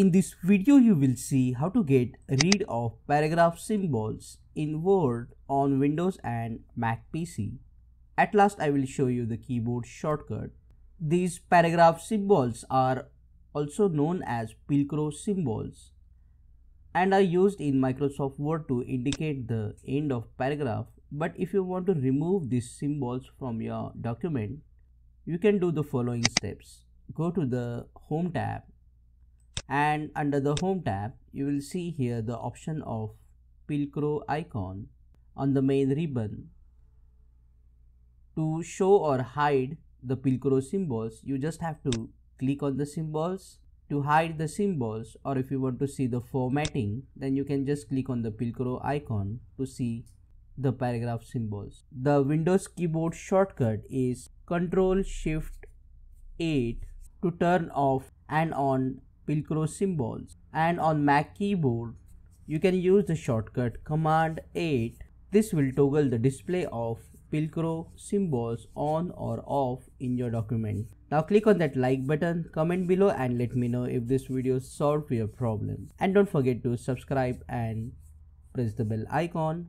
In this video you will see how to get rid of paragraph symbols in Word on Windows and Mac PC. At last I will show you the keyboard shortcut. These paragraph symbols are also known as Pilcrow symbols and are used in Microsoft Word to indicate the end of paragraph but if you want to remove these symbols from your document you can do the following steps go to the home tab and under the home tab you will see here the option of Pilcrow icon on the main ribbon to show or hide the Pilcrow symbols you just have to click on the symbols to hide the symbols or if you want to see the formatting then you can just click on the Pilcrow icon to see the paragraph symbols. The Windows keyboard shortcut is Ctrl Shift 8 to turn off and on Pilcrow symbols and on Mac keyboard you can use the shortcut Command 8. This will toggle the display of Pilcrow symbols on or off in your document. Now click on that like button, comment below and let me know if this video solved your problem. And don't forget to subscribe and press the bell icon